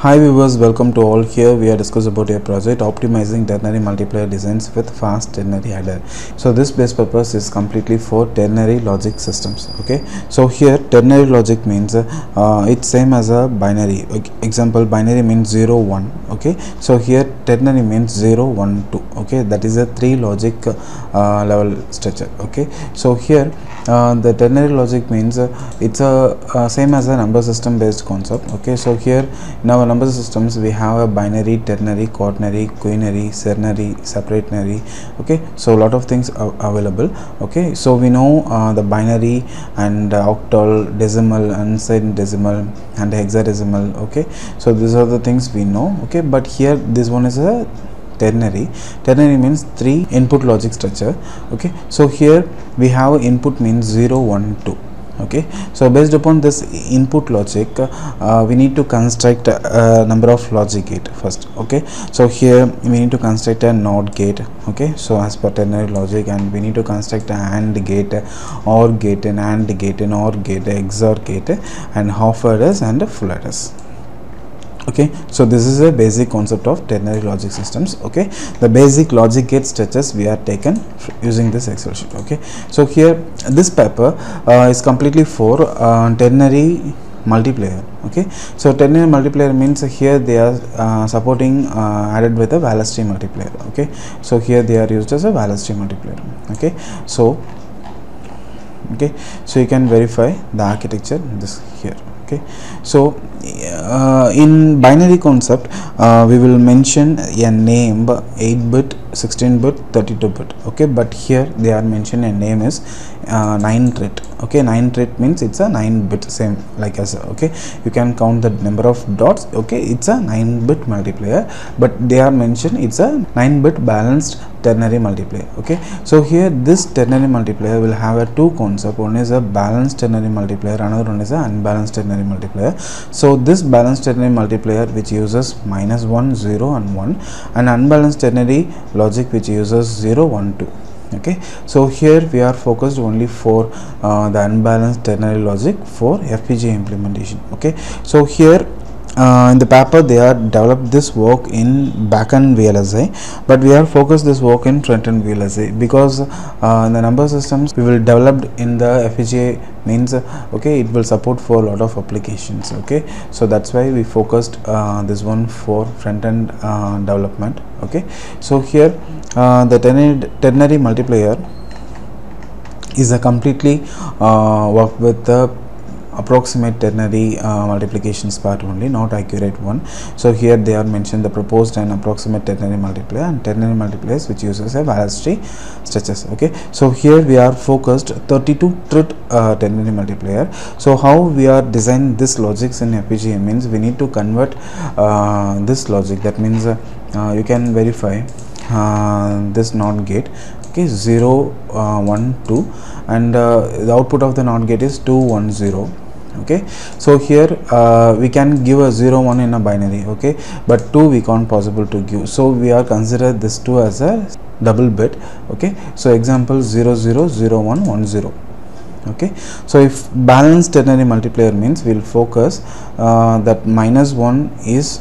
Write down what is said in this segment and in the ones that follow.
Hi viewers, welcome to all here. We are discussing about a project optimizing ternary multiplier designs with fast ternary adder. So this base purpose is completely for ternary logic systems. Okay. So here ternary logic means uh, it's same as a binary. Okay. Example binary means 0 1. Okay. So here ternary means 0 1 2. Okay. That is a three logic uh, level structure. Okay. So here uh, the ternary logic means uh, it's a uh, same as a number system based concept okay so here in our number systems we have a binary ternary quaternary quinary ternary separatenary. Okay so a lot of things are available. Okay so we know uh, the binary and uh, octal decimal decimal and hexadecimal. Okay so these are the things we know. Okay but here this one is a ternary. Ternary means three input logic structure. Okay so here we have input means 0 1 2 okay? So based upon this input logic uh, we need to construct a number of logic gate first. Okay? So here we need to construct a NOT gate. Okay? So as per ternary logic and we need to construct a AND gate OR gate an AND gate an OR gate XOR gate and half adders and full adders okay so this is a basic concept of ternary logic systems. Okay the basic logic gate structures we are taken using this excel sheet. Okay so here this paper uh, is completely for uh, ternary multiplier. Okay so ternary multiplier means here they are uh, supporting uh, added with a Wallace tree multiplier. Okay so here they are used as a Wallace tree multiplier. Okay so okay so you can verify the architecture this here okay. So uh, in binary concept uh, we will mention a name 8 bit 16 bit 32 bit. Okay. But here they are mentioned a name is uh, 9 trit okay 9 trit means it's a 9 bit same like as okay. You can count the number of dots. Okay it's a 9 bit multiplier but they are mentioned it's a 9 bit balanced ternary multiplier. Okay so here this ternary multiplier will have a two concept. One is a balanced ternary multiplier another one is a unbalanced ternary multiplier. So this balanced ternary multiplier which uses minus 1 0 and 1 and unbalanced ternary logic which uses 0 1 2 okay? So here we are focused only for uh, the unbalanced ternary logic for FPGA implementation. Okay? So here uh, in the paper they are developed this work in backend VLSI but we are focused this work in front end VLSI because uh, in the number systems we will develop in the FPGA means uh, okay it will support for a lot of applications okay? So that's why we focused uh, this one for front end uh, development okay? So here uh, the ternary, ternary multiplier is a completely work with the approximate ternary uh, multiplications part only not accurate one. So here they are mentioned the proposed and approximate ternary multiplier and ternary multipliers which uses a Wallace tree structures okay? So here we are focused 32 trit uh, ternary multiplier. So how we are design this logics in FPGA means we need to convert uh, this logic. That means you can verify this NOT gate okay? 0 1 2 and the output of the NOT gate is 2 1 0 okay? So here uh, we can give a 0 1 in a binary okay? But 2 we can't possible to give. So we are consider this 2 as a double bit okay? So example 0 0 0 1 1 0 okay? So if balanced ternary multiplier means we'll focus uh, that minus 1 is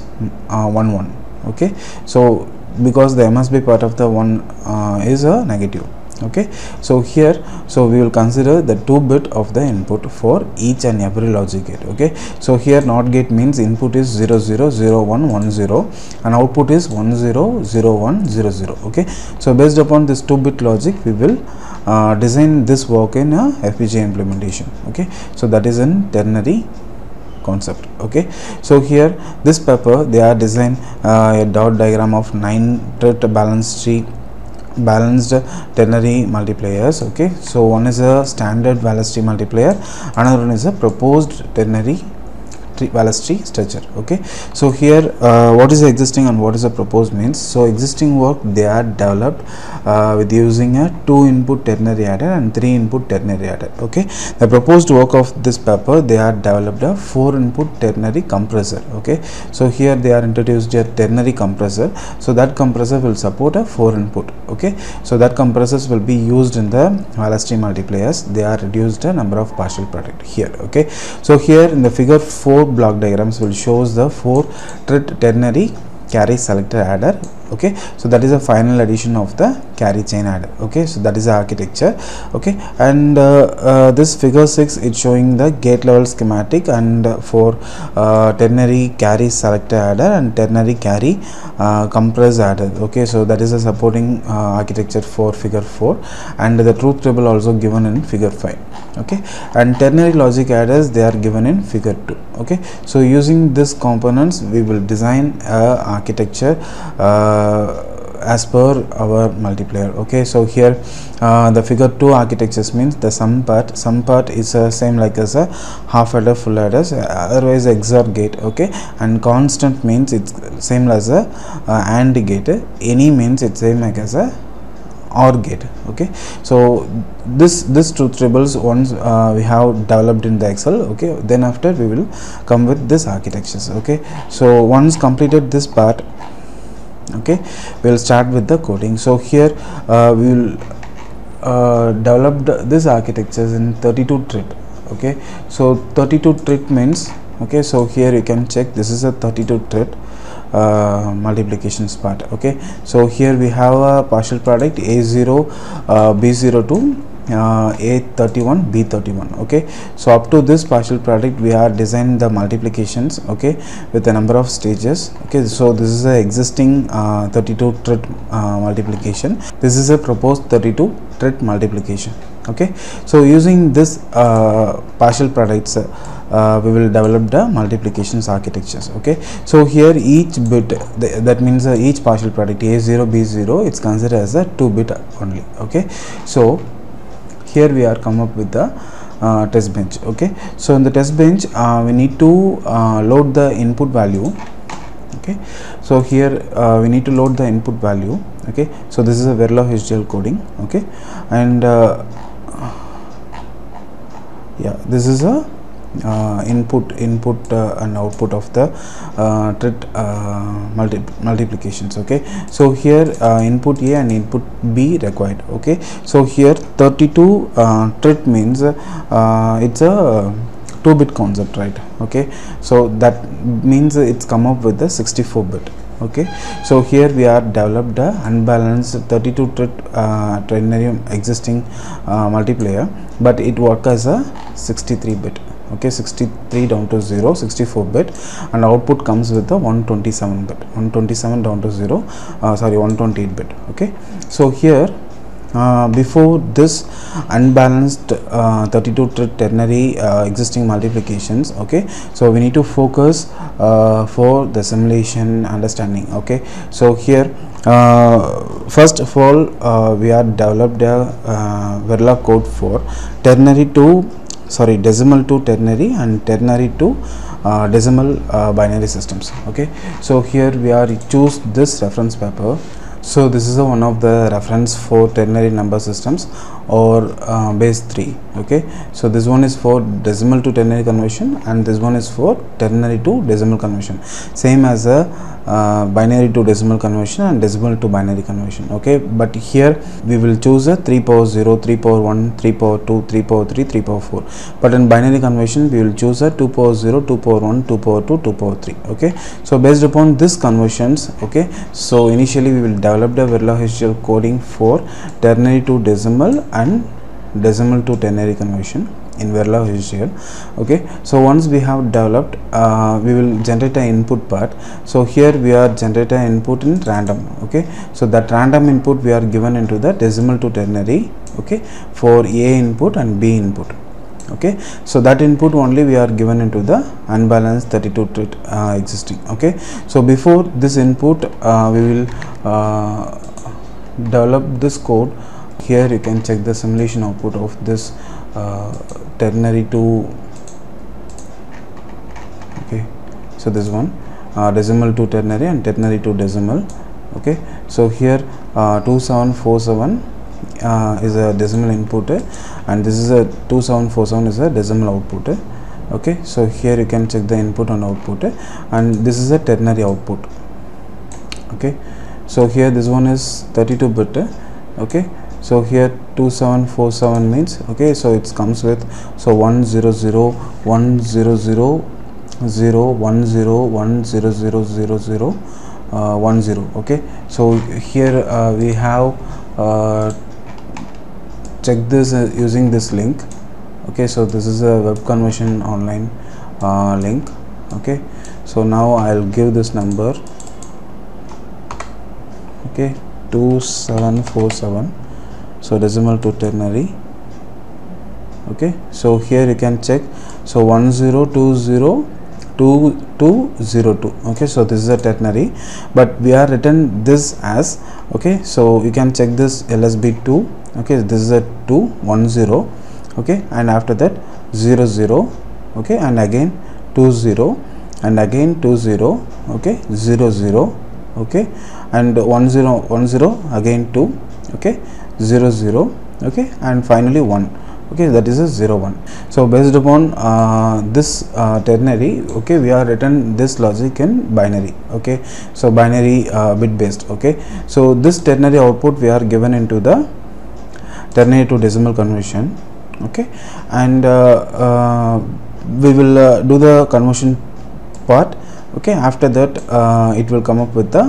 uh, 1 1 okay? So because the MSB part of the 1 uh, is a negative okay? So here so we will consider the 2 bit of the input for each and every logic gate. Okay? So here not gate means input is 0 0 0 1 1 0 and output is 1 0 0 1 0 0 okay? So based upon this 2 bit logic we will uh, design this work in a FPGA implementation. Okay? So that is in ternary concept. Okay? So here this paper they are design uh, a dot diagram of 9 trit balance tree balanced ternary multipliers okay? So one is a standard Wallace tree multiplier another one is a proposed ternary Wallace tree structure okay? So here uh, what is the existing and what is the proposed means? So existing work they are developed uh, with using a two input ternary adder and three input ternary adder okay? The proposed work of this paper they are developed a four input ternary compressor okay? So here they are introduced a ternary compressor. So that compressor will support a four input okay? So that compressors will be used in the tree multipliers. They are reduced a number of partial product here okay? So here in the figure 4 block diagrams will shows the four ternary carry selector adder okay? So that is a final addition of the carry chain adder okay? So that is the architecture. Okay? And uh, uh, this figure 6 is showing the gate level schematic and uh, for uh, ternary carry selector adder and ternary carry uh, compress adder. Okay? So that is a supporting uh, architecture for figure 4 and the truth table also given in figure 5 okay? And ternary logic adders they are given in figure 2 okay? So using this components we will design a architecture uh, as per our multiplier okay so here uh, the figure 2 architectures means the sum part. Sum part is uh, same like as a half adder full adders otherwise XOR gate okay? And constant means it's same as a uh, AND gate. Any means it's same like as a OR gate okay? So this this truth tables once uh, we have developed in the excel okay? Then after we will come with this architectures okay? So once completed this part okay we'll start with the coding. So here uh, we will uh, developed this architectures in 32 trit okay so 32 trit means okay so here you can check this is a 32 trit uh, multiplications part. Okay so here we have a partial product a0 uh, b0 to uh, a31 b31 okay? So up to this partial product we are designing the multiplications okay with a number of stages okay? So this is a existing uh, 32 trit uh, multiplication. This is a proposed 32 trit multiplication okay? So using this uh, partial products uh, we will develop the multiplications architectures okay? So here each bit th that means uh, each partial product a0 b0 it's considered as a 2 bit only okay? So here we are come up with the uh, test bench okay? So in the test bench uh, we need to uh, load the input value okay? So here uh, we need to load the input value okay? So this is a Verilog HDL coding okay? And uh, yeah this is a input input uh, and output of the uh, uh, multi multiplications okay? So here uh, input a and input b required okay? So here 32 uh, means uh, it's a 2 bit concept right? Okay? So that means it's come up with the 64 bit okay? So here we are developed a unbalanced 32 trit uh, existing uh, multiplier but it work as a 63 bit okay 63 down to 0 64 bit. And output comes with the 127 bit. 127 down to 0 uh, sorry 128 bit. Okay? So here uh, before this unbalanced uh, 32 trit ternary uh, existing multiplications okay? So we need to focus uh, for the simulation understanding okay? So here uh, first of all uh, we are developed a uh, Verilog code for ternary to sorry decimal to ternary and ternary to uh, decimal uh, binary systems. Okay? So here we are choose this reference paper so this is one of the reference for ternary number systems or uh, base 3 okay? So this one is for decimal to ternary conversion and this one is for ternary to decimal conversion. Same as a uh, binary to decimal conversion and decimal to binary conversion okay? But here we will choose a 3 power 0 3 power 1 3 power 2 3 power 3 3 power 4 but in binary conversion we will choose a 2 power 0 2 power 1 2 power 2 2 power 3 okay? So based upon this conversions okay? So initially we will develop the Verilog HDL coding for ternary to decimal and decimal to ternary conversion in Verilog HDL okay so once we have developed uh, we will generate an input part. So here we are generating input in random. Okay so that random input we are given into the decimal to ternary. Okay for a input and b input okay? So that input only we are given into the unbalanced 32 trit uh, existing. Okay? So before this input uh, we will uh, develop this code. Here you can check the simulation output of this uh, ternary to okay? So this one uh, decimal to ternary and ternary to decimal. Okay? So here uh, 2747 uh, is a decimal input uh, and this is a 2747 is a decimal output uh, okay so here you can check the input and output uh, and this is a ternary output okay? So here this one is 32 bit uh, okay so here 2747 means okay so it comes with so 100 100 0 1 0 1 0 0 0 0 uh, 1 0 okay? So here uh, we have uh, check this uh, using this link. Okay so this is a web conversion online uh, link. Okay so now I'll give this number. Okay 2747 so decimal to ternary. Okay so here you can check. So 1020 2202 okay so this is a ternary but we are written this as okay so you can check this lsb2 okay this is a 2 1 0 okay and after that 0 0 okay and again 2 0 and again 2 0 okay 0 0 okay and 1 0 1 0 again 2 okay 0 0 okay and finally 1 okay that is a 0 1 so based upon uh, this uh, ternary okay we are written this logic in binary. Okay so binary uh, bit based. Okay so this ternary output we are given into the ternary to decimal conversion okay? And uh, uh, we will uh, do the conversion part okay? After that it will come up with the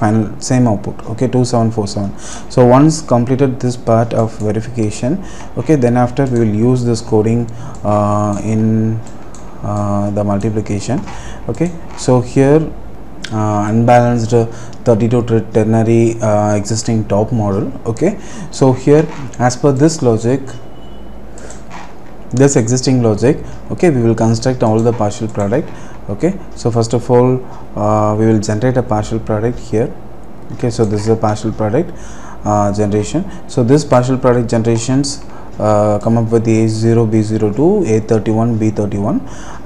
final same output okay? 2747 so once completed this part of verification okay then after we will use this coding uh, in uh, the multiplication okay? So here unbalanced 32 ternary uh, existing top model okay? So here as per this logic this existing logic okay we will construct all the partial product okay? So first of all uh, we will generate a partial product here okay? So this is a partial product uh, generation. So this partial product generations uh, come up with A0, B02, A31, B31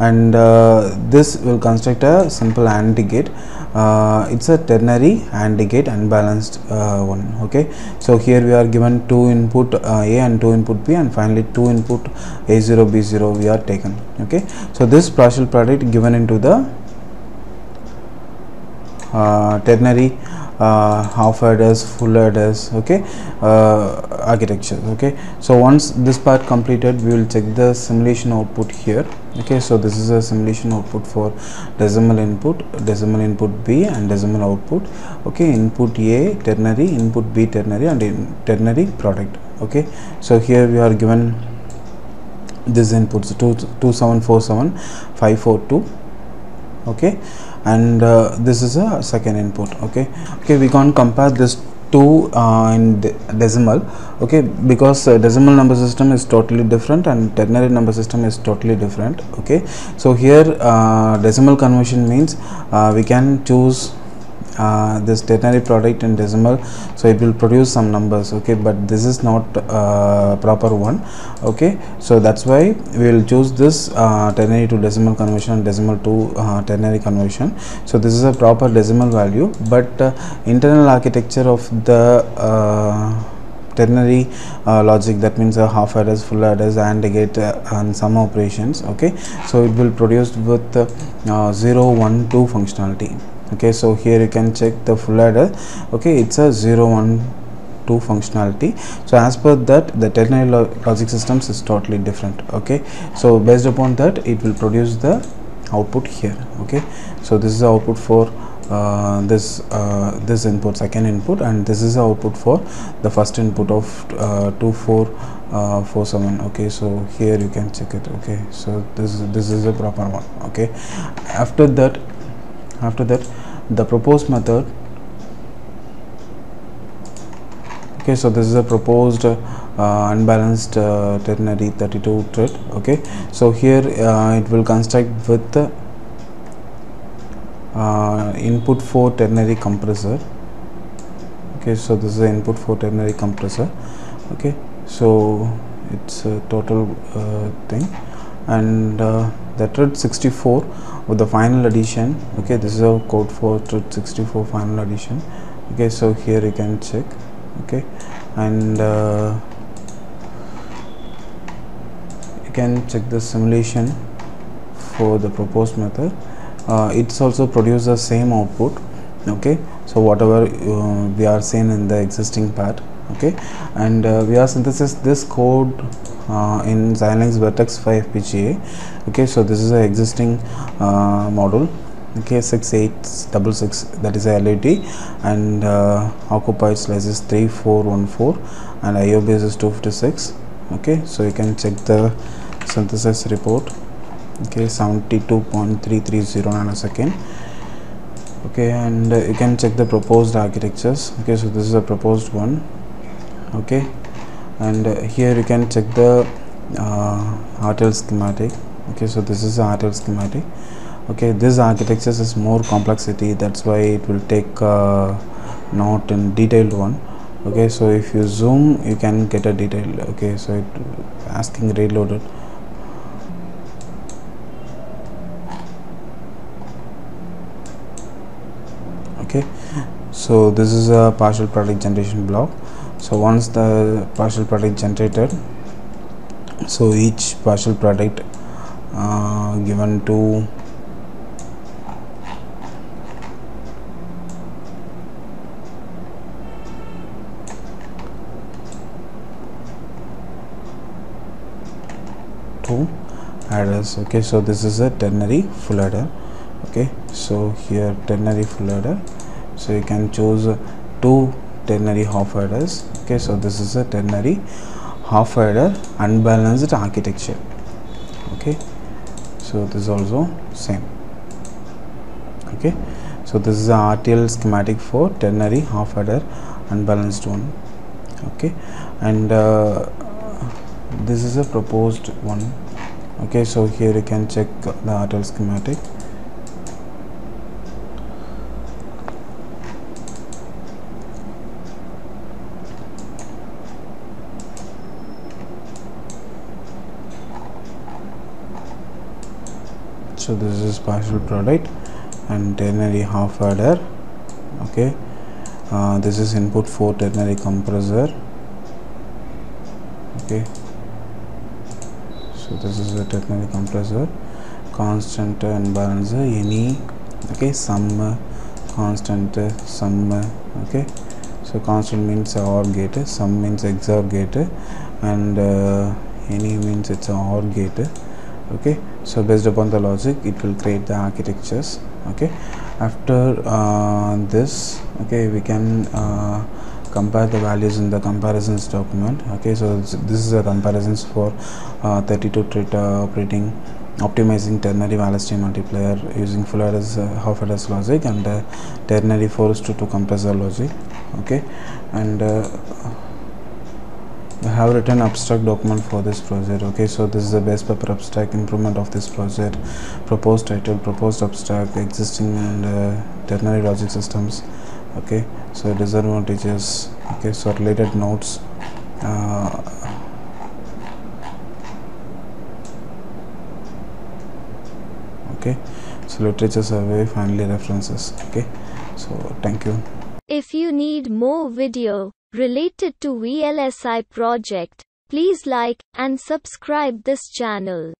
and uh, this will construct a simple AND gate uh, it's a ternary AND gate unbalanced uh, one okay? So here we are given two input uh, A and two input B and finally two input A0, B0 we are taken okay? So this partial product given into the uh, ternary uh, half adders full adders okay uh, architecture okay. So once this part completed we will check the simulation output here okay. So this is a simulation output for decimal input decimal input b and decimal output okay. Input a ternary input b ternary and in ternary product okay. So here we are given this inputs 2 2747 542 okay and uh, this is a second input okay? Okay we can't compare this two uh, in de decimal okay? Because uh, decimal number system is totally different and ternary number system is totally different okay? So here uh, decimal conversion means uh, we can choose uh, this ternary product in decimal so it will produce some numbers okay but this is not uh, proper one okay. So that's why we will choose this uh, ternary to decimal conversion decimal to uh, ternary conversion. So this is a proper decimal value but uh, internal architecture of the uh, ternary uh, logic that means a half adders full adders and gate uh, and some operations okay. So it will produce with uh, 0 1 2 functionality okay so here you can check the full adder okay it's a 0 1 2 functionality. So as per that the ternary lo logic systems is totally different. Okay so based upon that it will produce the output here. Okay so this is the output for uh, this uh, this input second input and this is the output for the first input of uh, 2447 uh, okay so here you can check it. Okay so this is this is a proper one. Okay after that after that the proposed method okay so this is a proposed uh, unbalanced uh, ternary 32 trit okay. So here uh, it will construct with uh, input for ternary compressor okay. So this is the input for ternary compressor okay. So it's a total uh, thing. And uh, the trit 64 with the final addition. Okay this is a code for trit 64 final addition. Okay so here you can check. Okay and uh, you can check the simulation for the proposed method. Uh, it's also produce the same output. Okay so whatever uh, we are seeing in the existing part. Okay and uh, we are synthesis this code uh, in Xilinx Virtex 5 FPGA okay so this is a existing uh, model okay 6866 that is a LED and uh, occupied slice is 3414 and IO base is 256 okay so you can check the synthesis report. Okay 72.330 nanosecond okay and uh, you can check the proposed architectures. Okay so this is a proposed one. Okay and uh, here you can check the uh, RTL schematic. Okay so this is RTL schematic. Okay this architecture is more complexity. That's why it will take uh, not in detailed one. Okay so if you zoom you can get a detail. Okay so it asking reloaded. Okay so this is a partial product generation block so once the partial product generated so each partial product uh, given to two adders. Okay so this is a ternary full adder. Okay so here ternary full adder. So you can choose two ternary half adders okay so this is a ternary half adder unbalanced architecture. Okay so this is also same. Okay so this is a RTL schematic for ternary half adder unbalanced one. Okay and uh, this is a proposed one. Okay so here you can check the RTL schematic so this is partial product and ternary half adder okay. Uh, this is input for ternary compressor okay. So this is a ternary compressor constant and balancer any okay sum constant sum okay. So constant means OR gate sum means XOR gate and uh, any means it's a OR gate okay so based upon the logic it will create the architectures okay? After uh, this okay we can uh, compare the values in the comparisons document okay? So this is a comparisons for uh, 32 bit operating optimizing ternary Wallace tree multiplier using full adders uh, half adders logic and uh, ternary 4 is to 2 compressor logic okay? And uh, have written abstract document for this project okay? So this is the base paper abstract improvement of this project. Proposed title proposed abstract existing and uh, ternary logic systems okay? So disadvantages okay? So related notes uh, okay? So literature survey finally references okay? So thank you. If you need more video related to VLSI project, please like and subscribe this channel.